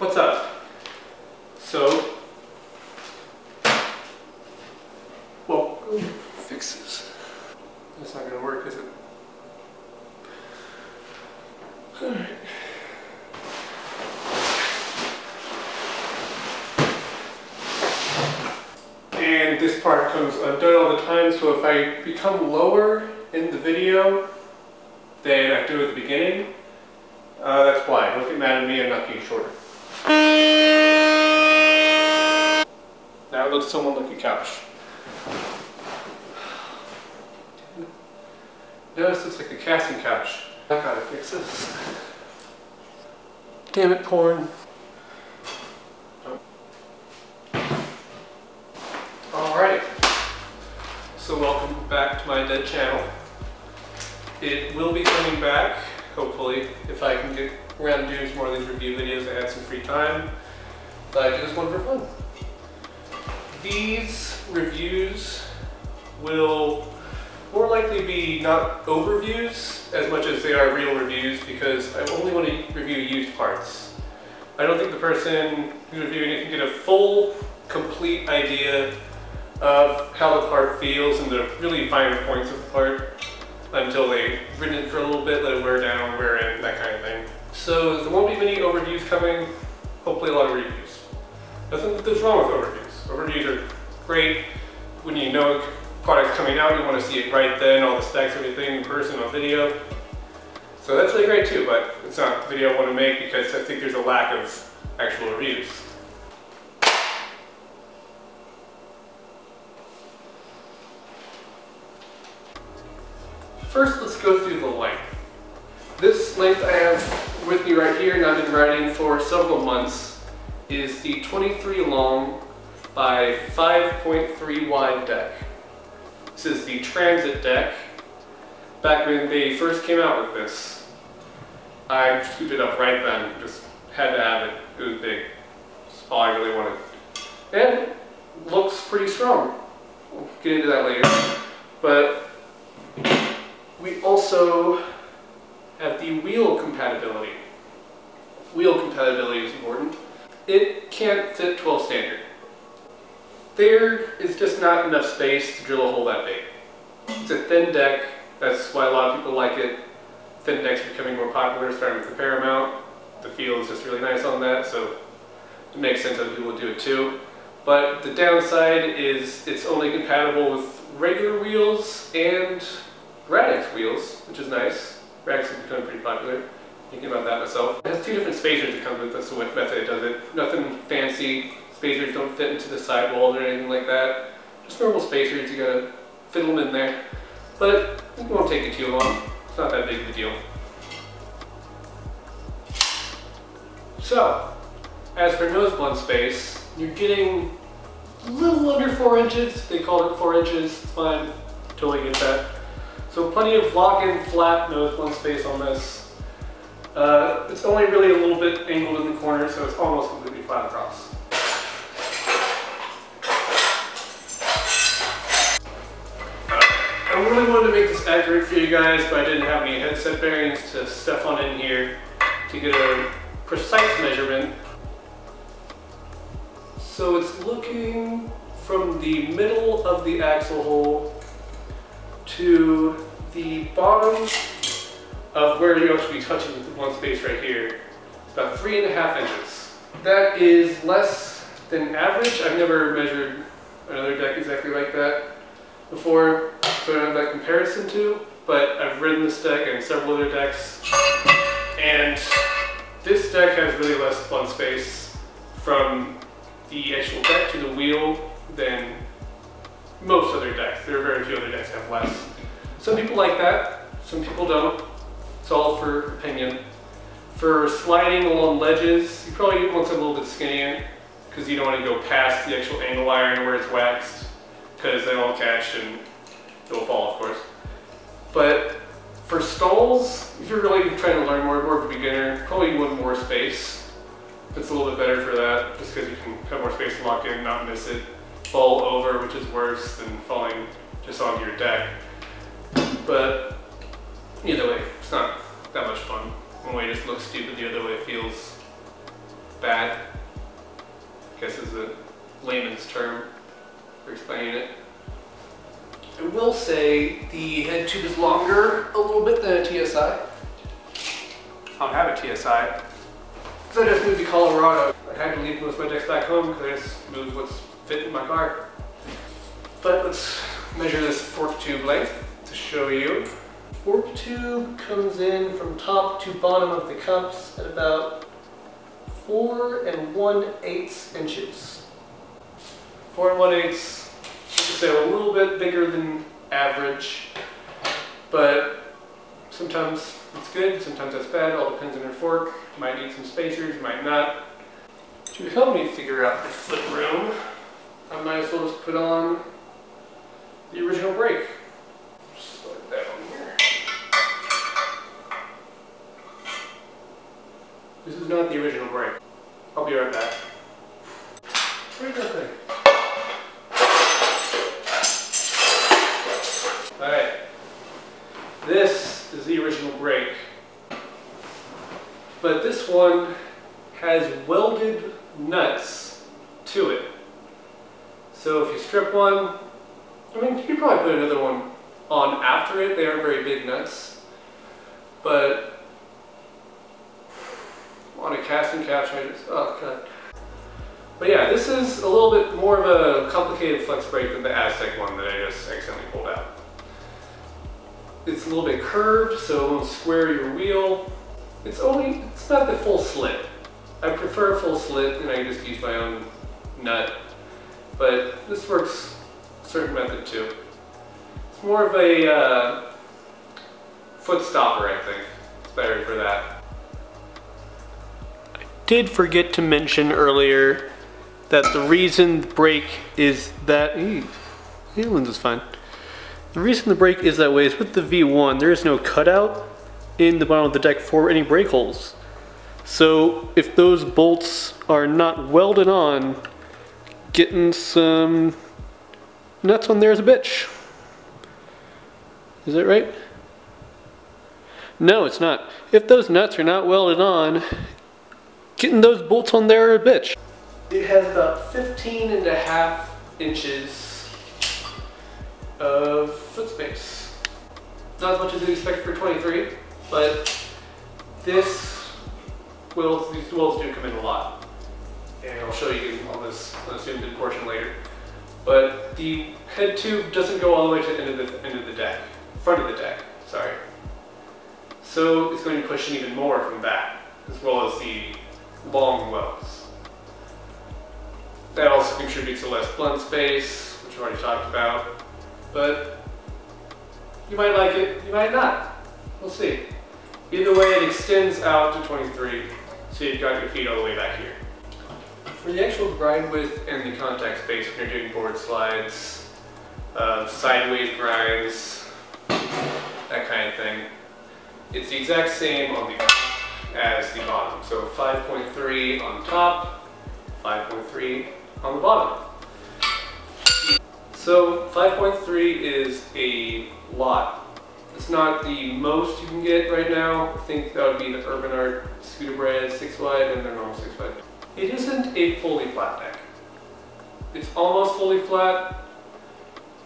what's up? So, well, fixes. That's not gonna work, is it? Alright. And this part comes undone all the time, so if I become lower in the video than I do at the beginning, uh, that's why. Don't get mad at me, I'm not getting shorter. Now it looks somewhat like a couch. Now this looks like a casting couch. I gotta fix this. Damn it, porn. Alright. So welcome back to my dead channel. It will be coming back, hopefully, if I can get around to doing some more of these review videos. I had some free time. But I do this one for fun. These reviews will more likely be not overviews as much as they are real reviews because I only want to review used parts. I don't think the person who's reviewing it can get a full, complete idea of how the part feels and the really finer points of the part until they've ridden it for a little bit, let it wear down, wear in, that kind of thing. So there won't be many overviews coming, hopefully a lot of reviews. Nothing that there's wrong with overviews. Overviews are great when you know product's coming out, you want to see it right then, all the specs, everything in person on video. So that's really great too, but it's not the video I want to make because I think there's a lack of actual reviews. Length I have with me right here, and I've been riding for several months, is the 23 long by 5.3 wide deck. This is the Transit deck. Back when they first came out with this, I scooped it up right then, just had to have it. It was big. That's all I really wanted. And looks pretty strong. We'll get into that later. But we also have the wheel compatibility. Wheel compatibility is important. It can't fit 12 standard. There is just not enough space to drill a hole that big. It's a thin deck, that's why a lot of people like it. Thin decks are becoming more popular, starting with the Paramount. The feel is just really nice on that, so it makes sense that people would do it too. But the downside is it's only compatible with regular wheels and Radix wheels, which is nice. Radix has become pretty popular. Thinking about that myself. It has two different spacers that come with this method it does it. Nothing fancy. Spacers don't fit into the sidewalls or anything like that. Just normal spacers, you gotta fit them in there. But it won't take you too long. It's not that big of a deal. So, as for nose blunt space, you're getting a little under four inches. They call it four inches, fine, totally get that. So plenty of lock-in flat nose blunt space on this. Uh, it's only really a little bit angled in the corner, so it's almost completely flat across. I really wanted to make this accurate for you guys, but I didn't have any headset bearings to stuff on in here to get a precise measurement. So it's looking from the middle of the axle hole to the bottom of where you should be touching the one space right here. It's about three and a half inches. That is less than average. I've never measured another deck exactly like that before, so I don't have that comparison to, but I've ridden this deck and several other decks, and this deck has really less blunt space from the actual deck to the wheel than most other decks. There are very few other decks have less. Some people like that, some people don't. It's all for opinion. For sliding along ledges, you probably want something a little bit skinnier because you don't want to go past the actual angle iron where it's waxed because they won't catch and it'll fall, of course. But for stalls, if you're really trying to learn more, more of a beginner, probably you want more space. It's a little bit better for that, just because you can have more space to lock in, and not miss it, fall over, which is worse than falling just onto your deck. But either way, it's not that much fun. One way just looks stupid, the other way feels bad. I guess is a layman's term for explaining it. I will say the head tube is longer a little bit than a TSI. I don't have a TSI. Because I just moved to Colorado. I had to leave most of my decks back home because I just moved what's fit in my car. But let's measure this fork tube length to show you. Fork tube comes in from top to bottom of the cups at about four and one eighths inches. Four and one eighths, say a little bit bigger than average, but sometimes it's good, sometimes that's bad, all depends on your fork. You might need some spacers, might not. To help me figure out the flip room, I might as well just put on the original brake. Slide that on here. This is not the original brake. I'll be right back. Where's that thing? Alright. This is the original brake. But this one has welded nuts to it. So if you strip one, I mean, you could probably put another one on after it. They aren't very big nuts. But on a casting couch, I just, oh god. But yeah, this is a little bit more of a complicated flex brake than the Aztek one that I just accidentally pulled out. It's a little bit curved, so it won't square your wheel. It's only, it's not the full slit. I prefer a full slit and I just use my own nut. But this works a certain method too. It's more of a uh, foot stopper, I think. It's better for that. I did forget to mention earlier that the reason the brake is that, ew, the lens is fine. The reason the brake is that way is with the V1, there is no cutout in the bottom of the deck for any brake holes. So if those bolts are not welded on, getting some nuts on there is a bitch. Is that right? No, it's not. If those nuts are not welded on, getting those bolts on there are a bitch. It has about 15 and a half inches of foot space. Not as much as you expect for 23, but this wheels, these wheels do come in a lot. And I'll show you on this in portion later. But the head tube doesn't go all the way to the end of the end of the deck, front of the deck, sorry. So it's going to push in even more from back, as well as the long wells. That also contributes to less blunt space, which we already talked about. But you might like it, you might not. We'll see. Either way, it extends out to 23, so you've got your feet all the way back here. For the actual grind width and the contact space when you're doing board slides, uh, sideways grinds, that kind of thing, it's the exact same on the as the bottom. So 5.3 on top, 5.3 on the bottom. So 5.3 is a lot not the most you can get right now. I think that would be the Urban Art Scooter Bread 6 wide and their normal 6 wide. It isn't a fully flat deck. It's almost fully flat.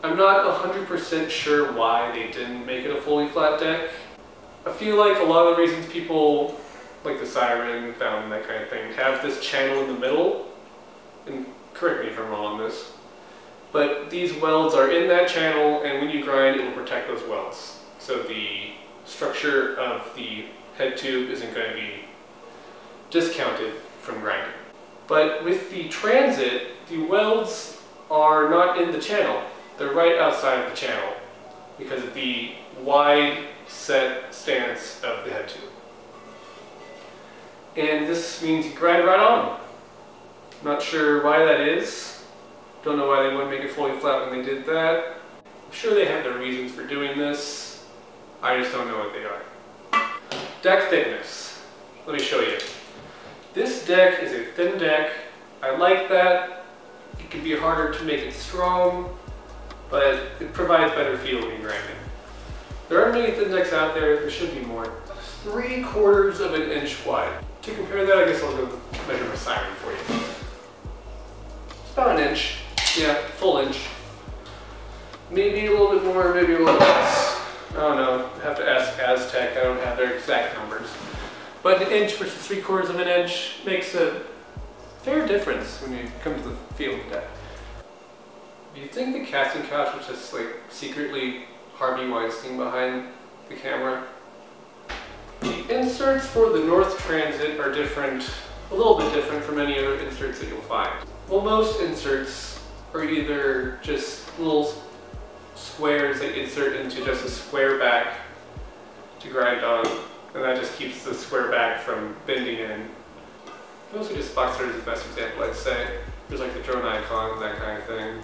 I'm not 100% sure why they didn't make it a fully flat deck. I feel like a lot of the reasons people, like the Siren, Fountain, that kind of thing, have this channel in the middle, and correct me if I'm wrong on this, but these welds are in that channel and when you grind it will protect those welds. So the structure of the head tube isn't going to be discounted from grinding. But with the transit, the welds are not in the channel. They're right outside of the channel because of the wide set stance of the head tube. And this means you grind right on. Not sure why that is. Don't know why they wouldn't make it fully flat when they did that. I'm sure they had their reasons for doing this. I just don't know what they are. Deck thickness. Let me show you. This deck is a thin deck. I like that. It can be harder to make it strong, but it provides better feel when grinding. There aren't many thin decks out there, there should be more. Three quarters of an inch wide. To compare that, I guess I'll go measure my siren for you. It's about an inch. Yeah, full inch. Maybe a little bit more, maybe a little less. I don't know, I have to ask Aztek, I don't have their exact numbers. But an inch versus three quarters of an inch makes a fair difference when you come to the field deck. Do you think the casting couch was just like secretly Harvey Weinstein behind the camera? The inserts for the North Transit are different, a little bit different from any other inserts that you'll find. Well, most inserts are either just little squares that insert into just a square back to grind on, and that just keeps the square back from bending in. Mostly just box cutter is the best example, I'd say. There's like the drone icon, that kind of thing.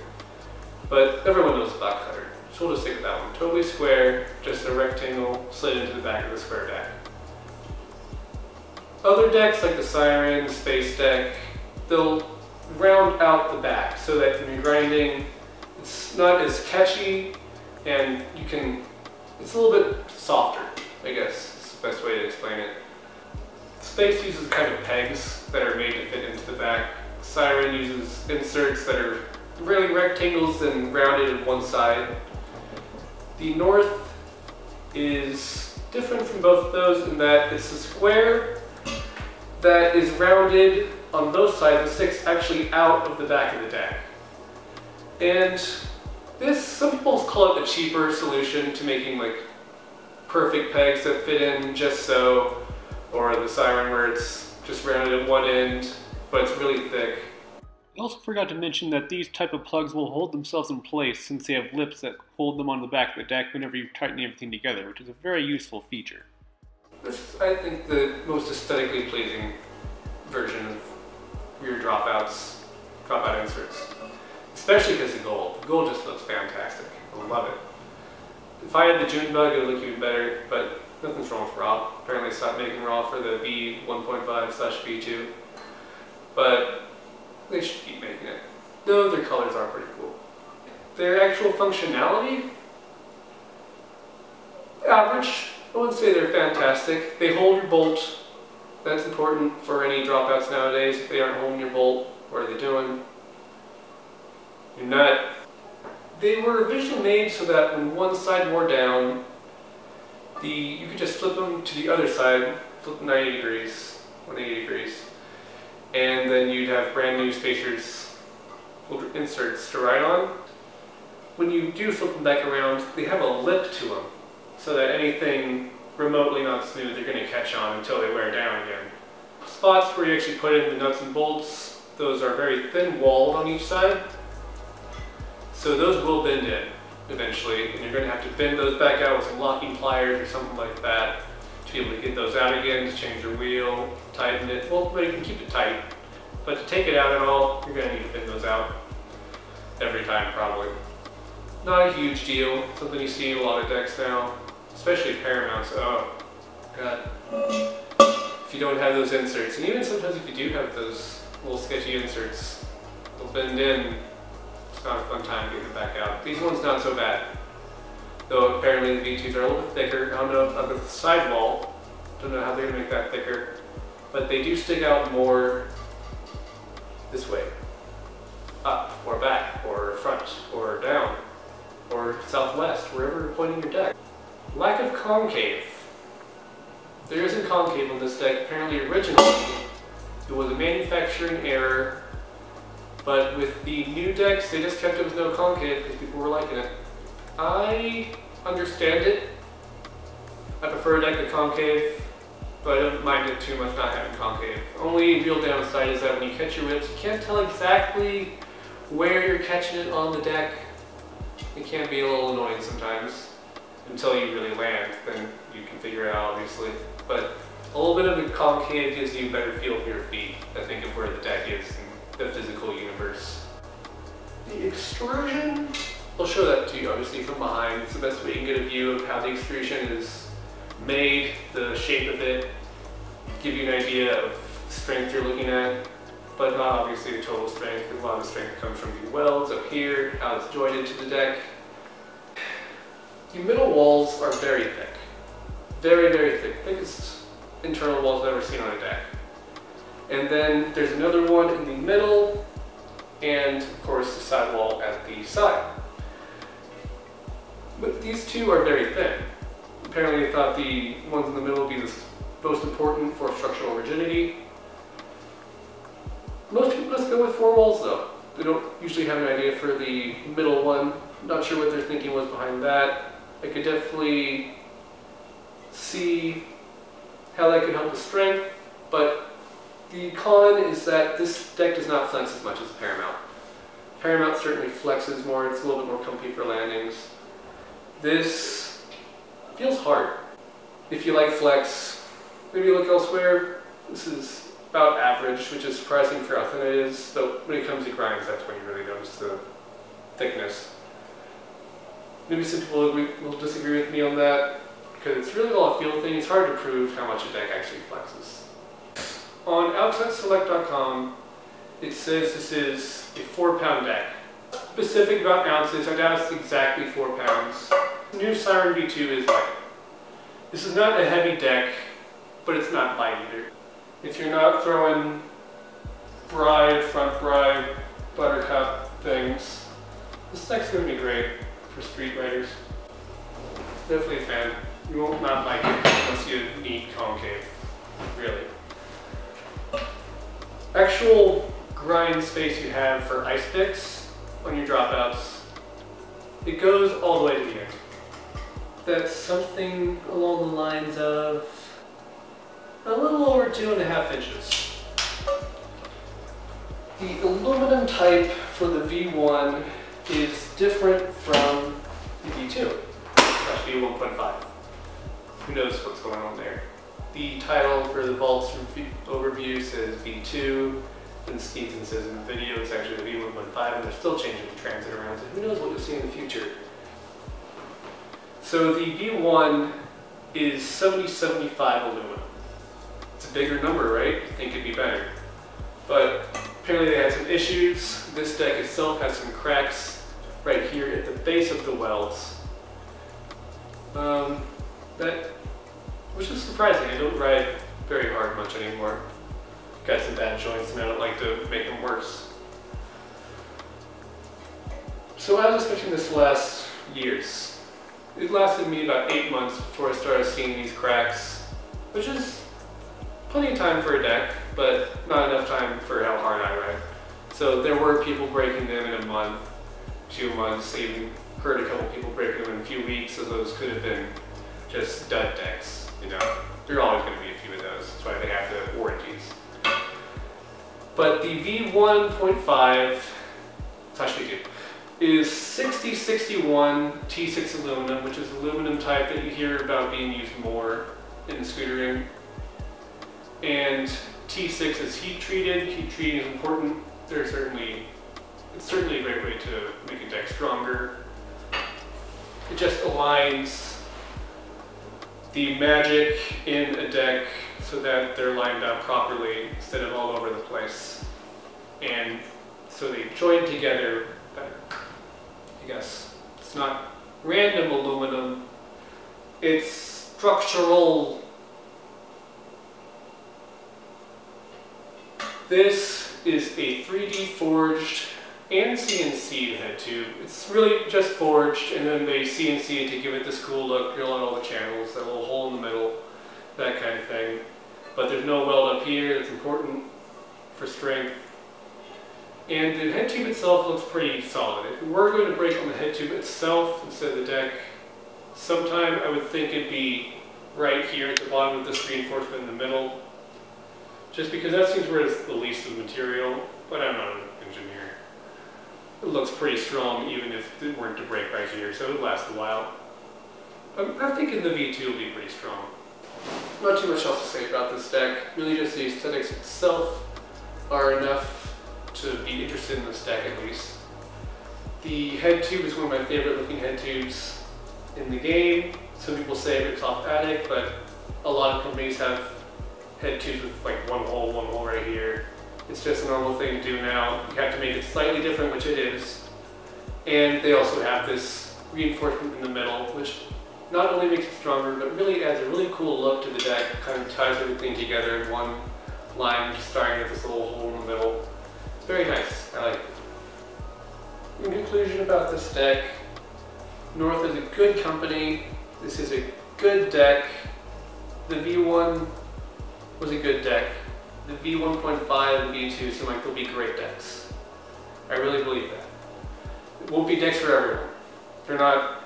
But everyone knows box cutter, so we'll just stick with that one. Totally square, just a rectangle slid into the back of the square deck. Other decks like the Siren, the Space Deck, they'll round out the back so that when you're grinding, it's not as catchy and you can, it's a little bit softer, I guess is the best way to explain it. Space uses kind of pegs that are made to fit into the back. Siren uses inserts that are really rectangles and rounded in one side. The North is different from both of those in that it's a square that is rounded on both sides and sticks actually out of the back of the deck. And this, some people call it a cheaper solution to making like perfect pegs that fit in just so, or the siren where it's just rounded at one end, but it's really thick. I also forgot to mention that these type of plugs will hold themselves in place since they have lips that hold them on the back of the deck whenever you tighten everything together, which is a very useful feature. This is, I think, the most aesthetically pleasing version of rear dropouts, dropout inserts. Especially because the gold. The gold just looks fantastic. I love it. If I had the June bug, it would look even better, but nothing's wrong with raw. Apparently stopped making raw for the V1.5 slash V2. But they should keep making it. Though their colors are pretty cool. Their actual functionality, average. I wouldn't say they're fantastic. They hold your bolt. That's important for any dropouts nowadays. If they aren't holding your bolt, what are they doing? You're not. They were originally made so that when one side wore down, the you could just flip them to the other side, flip them 90 degrees, 180 degrees, and then you'd have brand new spacers inserts to ride on. When you do flip them back around, they have a lip to them, so that anything remotely not smooth, they're going to catch on until they wear down again. Spots where you actually put in the nuts and bolts, those are very thin walled on each side, so those will bend in eventually, and you're going to have to bend those back out with some locking pliers or something like that to be able to get those out again, to change your wheel, tighten it. Well, but you can keep it tight. But to take it out at all, you're going to need to bend those out every time probably. Not a huge deal, something you see a lot of decks now, especially Paramounts. Oh, God. If you don't have those inserts, and even sometimes if you do have those little sketchy inserts, they'll bend in. It's not a fun time getting it back out. These ones not so bad. Though apparently the V2s are a little bit thicker. I don't know about the sidewall. Don't know how they're gonna make that thicker. But they do stick out more this way. Up or back or front or down or southwest, wherever you're pointing your deck. Lack of concave. There isn't concave on this deck. Apparently originally it was a manufacturing error, but with the new decks, they just kept it with no concave because people were liking it. I understand it. I prefer a deck with concave, but I don't mind it too much not having concave. Only real downside is that when you catch your whips, you can't tell exactly where you're catching it on the deck. It can be a little annoying sometimes until you really land, then you can figure it out obviously. But a little bit of a concave gives you a better feel for your feet, I think, of where the deck is the physical universe. The extrusion, I'll show that to you obviously from behind. It's the best way you can get a view of how the extrusion is made, the shape of it, give you an idea of strength you're looking at, but not obviously the total strength, because a lot of the strength comes from the welds up here, how it's jointed to the deck. The middle walls are very thick. Very, very thick. Thickest internal walls I've ever seen on a deck. And then there's another one in the middle, and of course the side wall at the side. But these two are very thin. Apparently they thought the ones in the middle would be the most important for structural rigidity. Most people just go with four walls though. They don't usually have an idea for the middle one. Not sure what their thinking was behind that. I could definitely see how that could help with strength, but the con is that this deck does not flex as much as Paramount. Paramount certainly flexes more, it's a little bit more comfy for landings. This feels hard. If you like flex, maybe look elsewhere. This is about average, which is surprising for how thin it is, but when it comes to grinds, that's when you really notice the thickness. Maybe some people will, will disagree with me on that, because it's really all a feel thing. It's hard to prove how much a deck actually flexes. On OutsetSelect.com, it says this is a four pound deck. Specific about ounces, I doubt it's exactly four pounds. New Siren V2 is light. This is not a heavy deck, but it's not light either. If you're not throwing bride, front bride, buttercup things, this deck's gonna be great for street riders. Definitely a fan. You won't not like it unless you need concave, really. Actual grind space you have for ice picks on your dropouts, it goes all the way to the end. That's something along the lines of a little over two and a half inches. The aluminum type for the V1 is different from the V2, that's V1.5. Who knows what's going on there? The title for the vaults overview says V2, and Stevenson says in the video it's actually V1.5, and they're still changing the transit around, so who knows what you'll see in the future. So the V1 is 7075 aluminum. It's a bigger number, right? You think it'd be better. But apparently they had some issues. This deck itself has some cracks right here at the base of the welds. Um, that, which is surprising. I don't ride very hard much anymore. Got some bad joints and I don't like to make them worse. So I was expecting this to last years. It lasted me about eight months before I started seeing these cracks, which is plenty of time for a deck, but not enough time for how hard I ride. So there were people breaking them in a month, two months, even heard a couple people breaking them in a few weeks, so those could have been just dud decks, you know. There are always going to be a few of those, that's why they have the warranties. But the V1.5, it's actually good, is 6061 T6 aluminum, which is aluminum type that you hear about being used more in the scootering. And T6 is heat treated. Heat treating is important. There's certainly, it's certainly a great way to make a deck stronger. It just aligns the magic in a deck so that they're lined up properly instead of all over the place. And so they join together better. I guess it's not random aluminum, it's structural This is a 3D forged and CNC'd head tube. It's really just forged and then they CNC it to give it this cool look, drill out all the channels, that little hole in the middle, that kind of thing. But there's no weld up here, that's important for strength. And the head tube itself looks pretty solid. If we were going to break on the head tube itself instead of the deck, sometime I would think it'd be right here at the bottom with this reinforcement in the middle just because that seems where it's the least of the material, but I'm not an engineer. It looks pretty strong even if it weren't to break right here, so it would last a while. Um, I'm, I'm thinking the V2 will be pretty strong. Not too much else to say about this deck, really just the aesthetics itself are enough to be interested in this deck at least. The head tube is one of my favorite looking head tubes in the game. Some people say it's off Attic, but a lot of companies have head tubes with like one hole, one hole right here. It's just a normal thing to do now. You have to make it slightly different, which it is. And they also have this reinforcement in the middle, which not only makes it stronger, but really adds a really cool look to the deck, kind of ties everything together in one line, just starting at this little hole in the middle. It's very nice, I like it. In conclusion about this deck, North is a good company, this is a good deck, the V1 was a good deck, the V1.5 and V2 seem like they'll be great decks. I really believe that. It won't be decks for everyone. They're not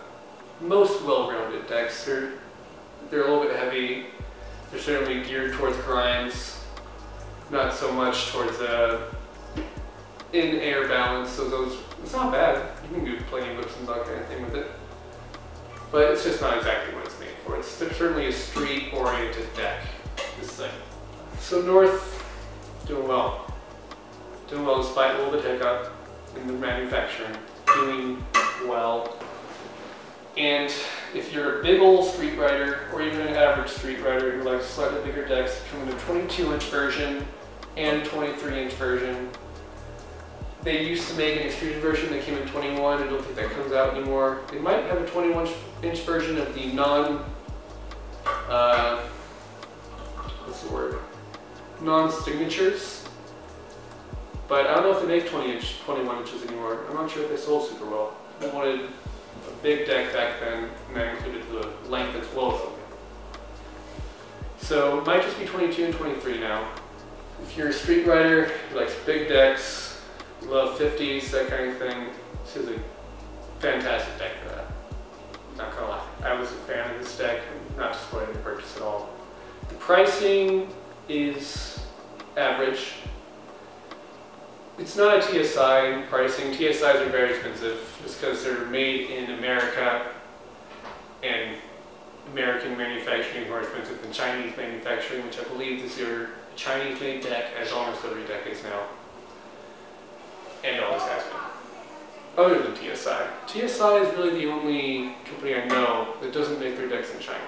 most well-rounded decks. They're they're a little bit heavy. They're certainly geared towards grinds, not so much towards uh, in-air balance. So those it's not bad. You can do plenty whips and that kind of thing with it. But it's just not exactly what it's made for. It's certainly a street-oriented deck. This thing. So North doing well. Doing well despite a little bit hiccup in the manufacturing. Doing well. And if you're a big old Street Rider, or even an average Street Rider who likes slightly bigger decks, come in 22 inch version and 23 inch version. They used to make an extruded version that came in 21. I don't think that comes out anymore. They might have a 21 inch version of the non, uh, what's the word? Non-signatures. But I don't know if they make 20 inch, 21 inches anymore. I'm not sure if they sold super well. I wanted a big deck back then, and that included the length as well. So it might just be 22 and 23 now. If you're a street rider who likes big decks, love 50s, that kind of thing, this is a fantastic deck for that. Not gonna lie. I was a fan of this deck, not disappointed in the purchase at all. The pricing is average. It's not a TSI pricing. TSIs are very expensive just because they're made in America and American manufacturing is more expensive than Chinese manufacturing, which I believe is a Chinese made deck, as almost every deck is now. And always has been. Other than TSI. TSI is really the only company I know that doesn't make their decks in China.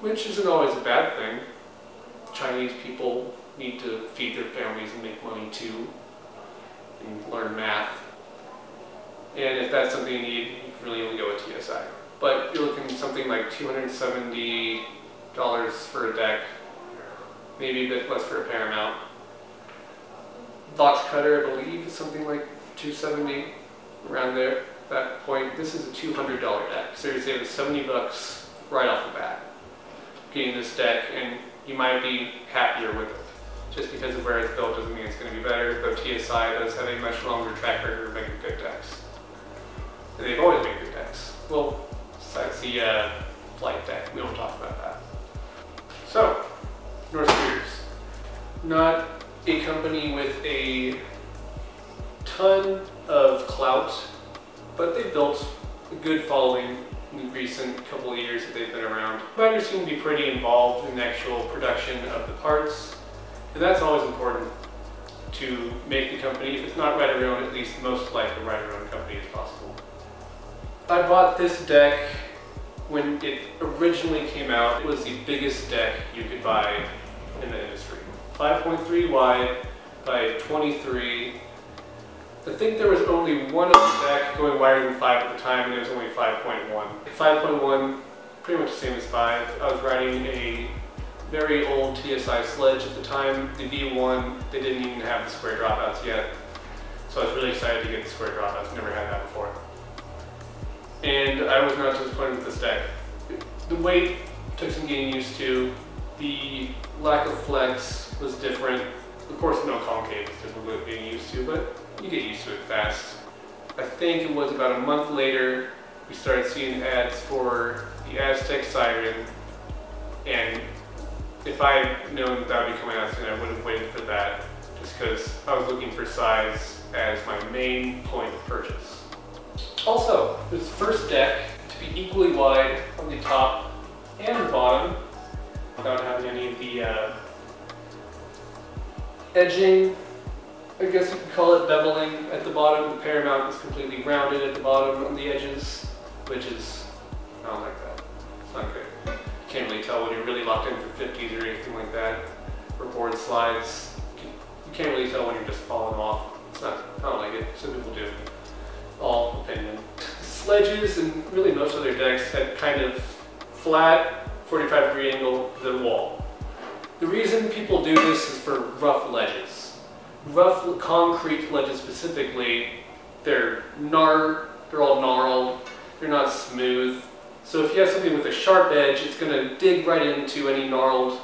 Which isn't always a bad thing. Chinese people need to feed their families and make money too and learn math. And if that's something you need, you really only go with TSI. But you're looking something like $270 for a deck, maybe a bit less for a Paramount. Box Cutter, I believe, is something like 270 around there. At that point, this is a $200 deck. So you're saving 70 bucks right off the bat getting this deck, and you might be happier with it just because of where it's built doesn't mean it's going to be better, though TSI does have a much longer track record of making good decks. And they've always made good decks. Well, besides the uh, flight deck, we don't talk about that. So, North Spears. Not a company with a ton of clout, but they built a good following recent couple of years that they've been around. Providers seem to be pretty involved in the actual production of the parts, and that's always important to make the company, if it's not writer owned, at least most like a writer owned company as possible. I bought this deck when it originally came out. It was the biggest deck you could buy in the industry. 5.3 wide by 23. I think there was only one of the deck going wider than 5 at the time, and it was only 5.1. 5.1, pretty much the same as 5. I was riding a very old TSI sledge at the time. The V1, they didn't even have the square dropouts yet. So I was really excited to get the square dropouts. Never had that before. And I was not disappointed with this deck. The weight took some getting used to. The lack of flex was different. Of course, no concave is different with being used to, but you get used to it fast. I think it was about a month later we started seeing ads for the Aztek Siren and if I had known that, that would be coming out soon, I would have waited for that just because I was looking for size as my main point of purchase. Also, this first deck to be equally wide on the top and the bottom without having any of the uh, edging, I guess you could call it beveling at the bottom. The Paramount is completely rounded at the bottom on the edges, which is, I don't like that. It's not great You can't really tell when you're really locked in for 50s or anything like that, or board slides. You can't really tell when you're just falling off. It's not, I don't like it. Some people do. All opinion. sledges and really most other decks had kind of flat 45 degree angle to the wall. The reason people do this is for rough ledges. Rough concrete ledges specifically, they're gnar, they're all gnarled, they're not smooth. So if you have something with a sharp edge, it's going to dig right into any gnarled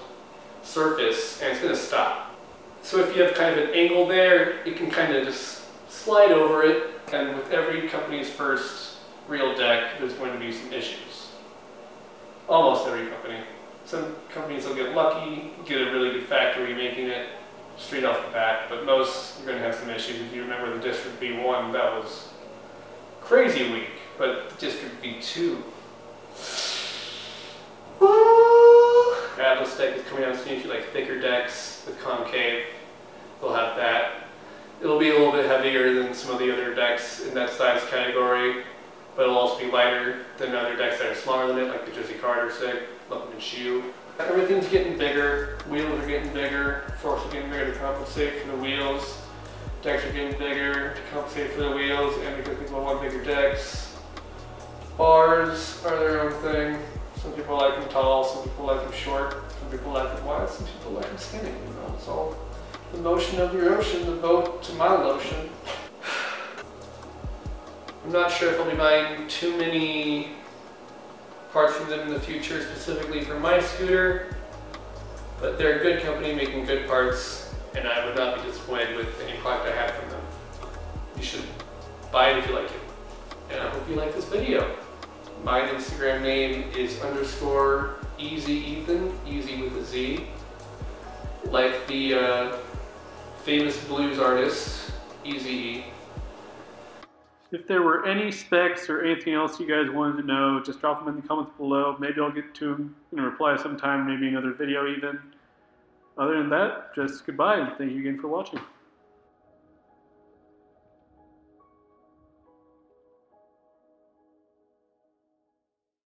surface and it's going to stop. So if you have kind of an angle there, it can kind of just slide over it. And with every company's first real deck, there's going to be some issues. Almost every company. Some companies will get lucky, get a really good factory making it straight off the bat, but most you're going to have some issues. If you remember the District V1, that was crazy weak, but District V2. Woo! Atlas deck is coming out soon. If you like thicker decks with concave, We'll have that. It'll be a little bit heavier than some of the other decks in that size category, but it'll also be lighter than other decks that are smaller than it, like the Jesse Carter stick, Shoe. Everything's getting bigger, wheels are getting bigger, forks are getting bigger to compensate for the wheels. Decks are getting bigger to compensate for the wheels, and because people want bigger decks. Bars are their own thing. Some people like them tall, some people like them short, some people like them wide, some people like them skinny, you know, it's all the motion of your ocean, the boat to my lotion. I'm not sure if I'll be buying too many parts from them in the future, specifically for my scooter, but they're a good company making good parts, and I would not be disappointed with any product I have from them. You should buy it if you like it. And I hope you like this video. My Instagram name is underscore easy Ethan, easy with a Z. Like the uh, famous blues artist, Easy If there were any specs or anything else you guys wanted to know, just drop them in the comments below. Maybe I'll get to them in a reply sometime, maybe another video even. Other than that, just goodbye and thank you again for watching.